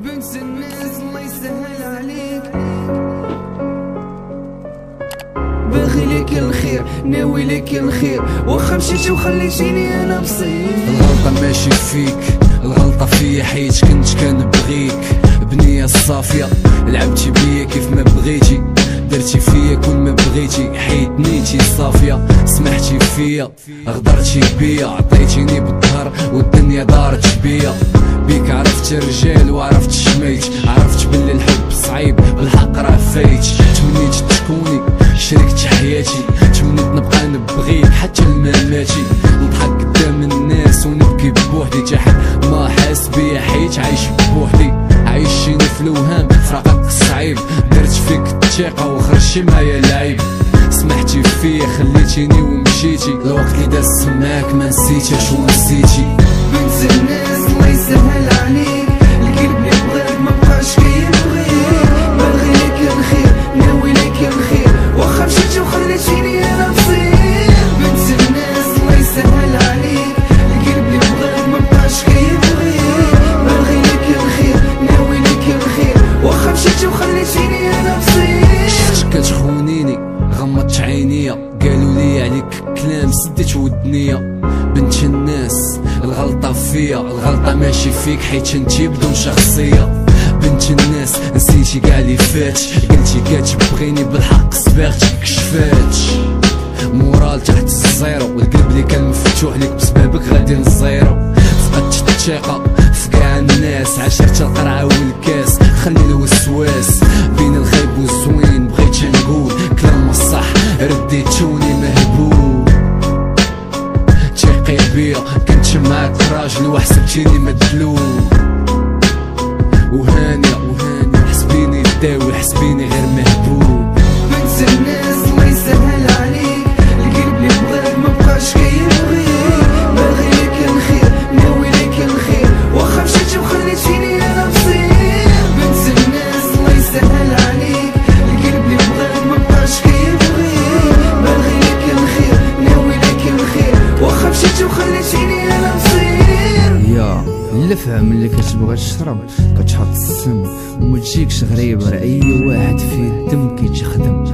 بنت الناس الله يسهل عليك. باغي لك الخير ناوي لك الخير. واخا مشيتي وخليتيني أنا بصير الغلطة ماشي فيك الغلطة فيا حيت كنت كنبغيك. بنية صافية لعبتي بيا كيف ما بغيتي. درتي فيا كل ما بغيتي حيت نيتي صافية. سمحتي فيا غدرتي بيا عطيتيني بالظهر والدنيا دارت بيا. بيك عرفت الرجال وعرفت شميت عرفت باللي الحب صعيب بالحق راه فايت. تمنيت تكوني شريكة حياتي. تمنيت نبقى نبغيك حتى لمماتي نضحك قدام الناس ونبكي بوحدي. تحت ما حاس بيا حيت عايش بوحدي. عايشين في الوهام فراقك صعيب. درت فيك الثقة وخرجتي معايا لعيب. سمحتي فيا خليتيني ومشيتي. الوقت اللي داز معاك ما نسيتش ونسيتي. بنت شفتك كتخونيني غمضت عينيا قالوا لي عليك كلام سديت ودنيا بنت الناس الغلطة فيا الغلطة ماشي فيك حيت انتي بدون شخصية. بنت الناس نسيتي كاع اللي فات قلتي كتبغيني بالحق صباغتك كشفات moral تحت ال zéro والقلب اللي كان مفتوح ليك بسببك غادي لل zéro فقدت الثقة في كاع الناس عشرت القرعة والكاس. خلي كنت معاك راجل وحسبتيني مدلول. وهانية وهانية حسبيني داوي حسبيني غير مهبول. بنت الناس الله يسهل عليك. القلب اللي ما بقاش باغي الخير ناوي الخير. وخليتيني أنا بصير. الله يسهل عليك. القلب اللي بغاك ما بقاش باغي الخير ناوي الخير. وخليتيني يا اللي كتبغي تشرب كتحط السم وما تجيكش غريبة راه اي واحد فيه الدم كيتخدم.